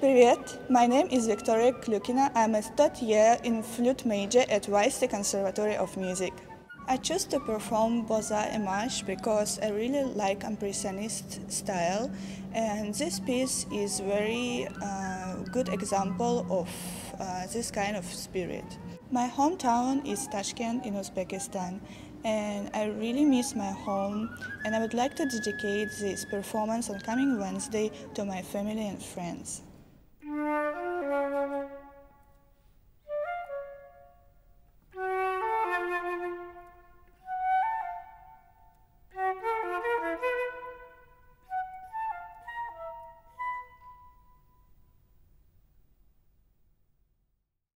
Привет, my name is Viktoriya Klyukina. I'm a third year in flute major at YST Conservatory of Music. I chose to perform Bozza's Image because I really like Impressionist style and this piece is very uh, good example of uh, this kind of spirit. My hometown is Tashkent in Uzbekistan and I really miss my home and I would like to dedicate this performance on coming Wednesday to my family and friends.